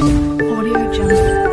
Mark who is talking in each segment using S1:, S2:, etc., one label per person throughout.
S1: Audio Jungle.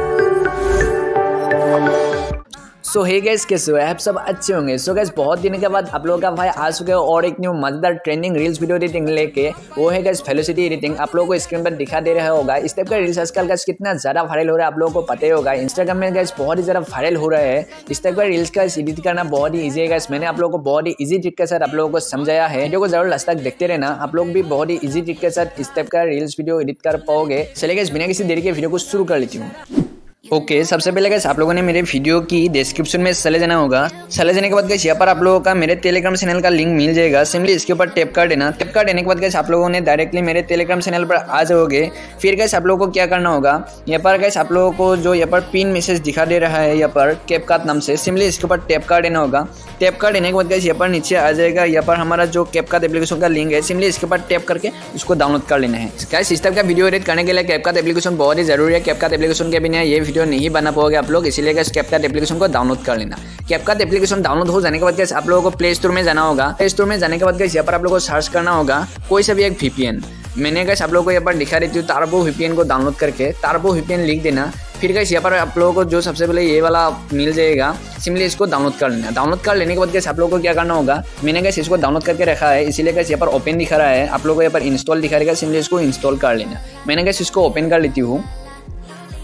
S2: So hey guys कैसे हो? आप सब अच्छे होंगे। सो गैस बहुत दिन के बाद आप लोगों का भाई आ चुके हो और एक न्यू मज़ेदार ट्रेंडिंग रील्स वीडियो एडिटिंग लेके। वो है गैस फेलोसिटी एडिटिंग आप लोगों को स्क्रीन पर दिखा दे रहा होगा। इस टाइप का रील्स आजकल गैस कितना ज़्यादा वायरल हो रहा है, आप लोगों को पता ही होगा। इंस्टाग्राम में गैस बहुत ही ज़्यादा वायरल हो रहा है। इस टाइप का रील्स का एडिट करना बहुत ही ईजी है गैस मैंने आप लोगों को बहुत ही ईजी ट्रिक के साथ आप लोगों को समझाया है। वीडियो को ज़रूर लास्ट तक देखते रहना। आप लोग भी बहुत ही ईजी ट्रिक के साथ इस टाइप का रील्स वीडियो एडिट कर पाओगे। चले गए बिना किसी देरी के वीडियो को शुरू कर लेती हूँ। ओके okay, सबसे पहले गैस आप लोगों ने मेरे वीडियो की डिस्क्रिप्शन में चले जाना होगा। चले जाने के बाद गैस यहाँ पर आप लोगों का मेरे टेलीग्राम चैनल का लिंक मिल जाएगा। सिंपली इसके ऊपर टेप कर देना। टेप कर देने के बाद गैस आप लोगों ने डायरेक्टली मेरे टेलीग्राम चैनल पर आ जाओगे। फिर गैस आप लोगों को क्या करना होगा? यहाँ पर गैस आप लोगों को जो यहाँ पर पिन मैसेज दिखा दे रहा है यहाँ पर कैप का नाम से सिंपली इसके ऊपर टेप कर देना होगा। टेप कर देने के बाद गैस यहाँ पर नीचे आ जाएगा। यहाँ पर हमारा जो कैप का एप्लीकेशन का लिंक है सिंपली इसके ऊपर टेप करके उसको डाउनलोड कर लेना है। गैस इस का वीडियो एडिट करने के लिए कैप का एप्लीकेशन बहुत ही ज़रूरी है। कैप का एप्लीकेशन के बिना ये वीडियो नहीं बना पाओगे आप लोग, इसीलिए गैस एप्लीकेशन को डाउनलोड कर लेना। कैपकट एप्लीकेशन डाउनलोड हो जाने के बाद गैस आप लोगों को प्ले स्टोर में जाना होगा। प्ले स्टोर में जाने के बाद गैस यहाँ पर आप लोगों को सर्च करना होगा, कोई सा भी एक वीपीएन मैंने गैस आप लोगों को यहाँ पर दिखा देती हूँ तारबो वीपीएन को डाउनलोड करके। तारबो वीपीएन लिख देना। फिर गैस यहाँ पर आप लोगों को जो सबसे पहले ये वाला मिल जाएगा सिंपली इसको डाउनलोड कर लेना। डाउनलोड कर लेने के बाद गैस आप लोगों को क्या करना होगा, मैंने गैस इसको डाउनलोड करके रखा है, इसीलिए गैस यहाँ पर ओपन दिखा रहा है। आप लोगों को यहाँ पर इंस्टॉल दिखा रहेगा सिंपली इसको इंस्टॉल कर लेना। मैंने गैस इसको ओपन कर लेती हूँ।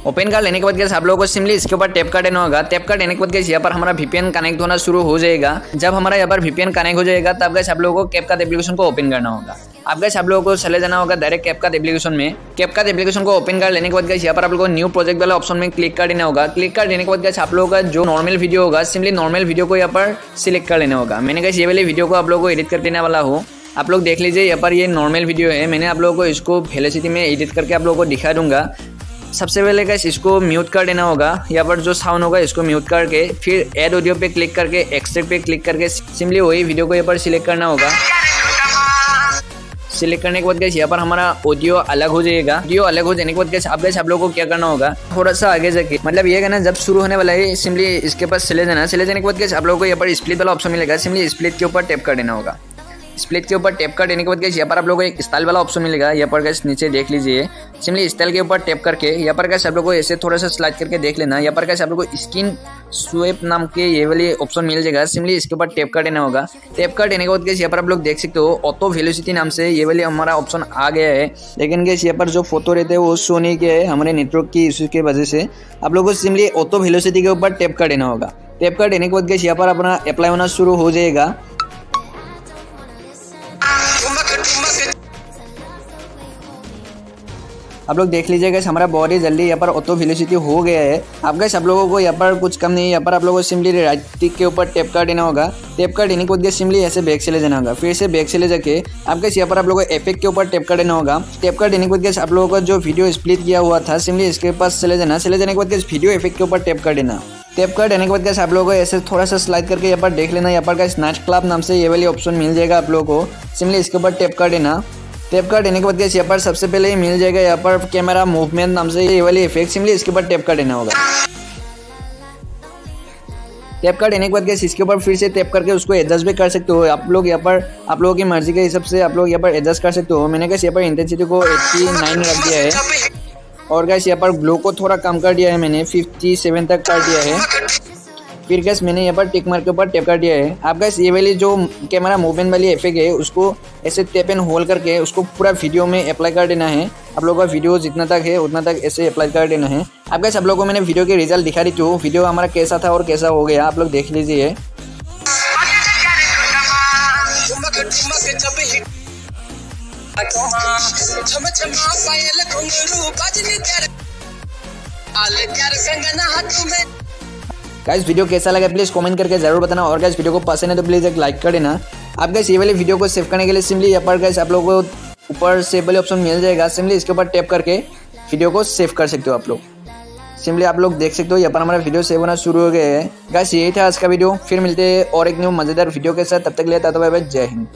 S2: ओपन कर लेने के बाद गैस आप लोगों को सिंपली इसके ऊपर टैप कर देना होगा। टैप कर देने के बाद गैस यहाँ पर हमारा वीपीएन कनेक्ट होना शुरू हो जाएगा। जब हमारा यहाँ पर वीपीएन कनेक्ट हो जाएगा, तब गैस आप लोगों को कैप का एप्लीकेशन को ओपन करना होगा। आप गैस आप लोगों को चले जाना होगा डायरेक्ट कैप का एप्लीकेशन में। कैप का एप्लीकेशन को ओपन कर लेने के बाद गैस यहाँ पर आप लोगों को न्यू प्रोजेक्ट वाला ऑप्शन में क्लिक कर देना होगा। क्लिक कर देने के बाद गैस आप लोगों का जो नॉर्मल वीडियो होगा सिंपली नॉर्मल वीडियो को यहाँ पर सिलेक्ट कर लेना होगा। मैंने गैस ये वाली वीडियो को आप लोगों को एडिट कर देने वाला हूँ। आप लोग देख लीजिए, यहाँ पर ये नॉर्मल वीडियो है। मैंने आप लोगों को इसको वेलोसिटी में एडिट करके आप लोगों को दिखा दूँगा। सबसे पहले गैस इसको म्यूट कर देना होगा। यहाँ पर जो साउंड होगा, इसको म्यूट करके, फिर एड ऑडियो पे क्लिक करके एक्सट्रेक्ट पे क्लिक करके सिंपली वही वीडियो को यहाँ पर सिलेक्ट करना होगा। सिलेक्ट करने के बाद गैस यहाँ पर हमारा ऑडियो अलग हो जाएगा। ऑडियो अलग हो जाने के बाद गैस आप गैस आप लोगों को क्या करना होगा? थोड़ा सा आगे जाके। मतलब ये कहना जब शुरू होने वाला है सिंपली इसके पास चले जाना। चले जाने के बाद गैस आप लोगों को यहाँ पर स्प्लिट वाला ऑप्शन मिलेगा। सिंपली स्प्लिट के ऊपर टैप कर देना होगा। स्प्लिट के ऊपर टैप कर देने के बाद गैस यहाँ पर आप लोगों को एक स्टाइल वाला ऑप्शन मिलेगा। यहाँ पर गैस नीचे देख लीजिए। सिंपली स्टाइल के ऊपर टैप करके, यहाँ पर गैस आप लोगों को ऐसे थोड़ा सा स्लाइड करके देख लेना। यहाँ पर गैस आप लोगों को स्किन स्वेप नाम के ये वाली ऑप्शन मिल जाएगा। सिंपली इसके ऊपर टैप कर देना होगा। टैप कर देने के बाद गैस यहाँ पर आप लोग देख सकते हो ऑटो वेलोसिटी नाम से ये वाली हमारा ऑप्शन आ गया है। लेकिन गैस यहाँ पर जो फ़ोटो रहते हैं, वो शो नहीं किया है, हमारे नेटवर्क की इशू की वजह से। आप लोगों को सिंपली ऑटो वेलोसिटी के ऊपर टैप कर देना होगा। टैप कर देने के बाद गैस यहाँ पर अपना अप्लाई होना शुरू हो जाएगा। आप लोग देख लीजिएगा हमारा बहुत ही जल्दी यहाँ पर ऑटो वेलोसिटी हो गया है। आप गए सब लोगों को यहाँ पर कुछ कम नहीं है। यहाँ पर आप लोगों को सिंपली राइट के ऊपर टेप कर देना होगा। टेप कर देने के बाद सिंपली ऐसे बैक चले जाना होगा। फिर से बैक चले जाके आप गैस यहाँ पर आप लोगों को एफेक्ट के ऊपर टेप कर देना होगा। टेप कर देने के बाद आप लोगों का जो वीडियो स्प्लिट किया हुआ था सिंपली इसके पास चले जाना। चले जाने के बाद वीडियो इफ़ेक्ट के ऊपर टेप कर देना। टेप कर देने के बाद आप लोगों को ऐसे थोड़ा सा स्लाइड करके यहाँ पर देख लेना। यहाँ पर का स्नैच क्लब नाम से ये वाली ऑप्शन मिल जाएगा आप लोगों को। सिंपली इसके ऊपर टेप कर देना। टेप कर देने के बाद यहाँ पर सबसे पहले ही मिल जाएगा यहाँ पर कैमरा मूवमेंट नाम से ये वाली इफ़ेक्ट सिंपली इसके ऊपर टेप कर देना होगा। टैप कर देने के बाद गैस इसके ऊपर फिर से टैप करके उसको एडजस्ट भी कर सकते हो। आप लोग यहाँ पर, आप लोगों की मर्ज़ी के हिसाब से आप लोग यहाँ पर एडजस्ट कर सकते हो। मैंने कैसे यहाँ पर इंटेंसिटी को एट्टी नाइन रख दिया है। और गैस यहाँ पर ग्लो को थोड़ा कम कर दिया है मैंने फिफ्टी सेवन तक कर दिया है। फिर गैस मैंने यहाँ पर टिक मार्क के ऊपर टेप कर दिया है। आप गैस ये वाली जो कैमरा मूवमेंट वाली इफ़ेक्ट है, उसको ऐसे टेप एंड होल्ड करके उसको पूरा वीडियो में अप्लाई कर देना है। आप लोगों का वीडियो जितना तक है, उतना तक ऐसे अप्लाई कर देना है। आप गैस आप लोगों को मैंने वीडियो के रिज़ल्ट दिखा दी थी वीडियो हमारा कैसा था और कैसा हो गया, आप लोग देख लीजिए। गाइस वीडियो कैसा लगा प्लीज़ कमेंट करके ज़रूर बताना। और गाइस वीडियो को पसंद है तो प्लीज़ एक लाइक कर देना आप गाइस ये वाले वीडियो को सेव करने के लिए सिंपली यहाँ पर गाइस आप लोगों को ऊपर सेव वाले ऑप्शन मिल जाएगा। सिंपली इसके ऊपर टैप करके वीडियो को सेव कर सकते हो आप लोग। सिंपली आप लोग देख सकते हो, यहाँ पर हमारा वीडियो सेव होना शुरू हो गया है। गाइस यही था आज का वीडियो फिर मिलते हैं और एक न्यू मज़ेदार वीडियो के साथ। तब तक था तो भाई जय हिंद।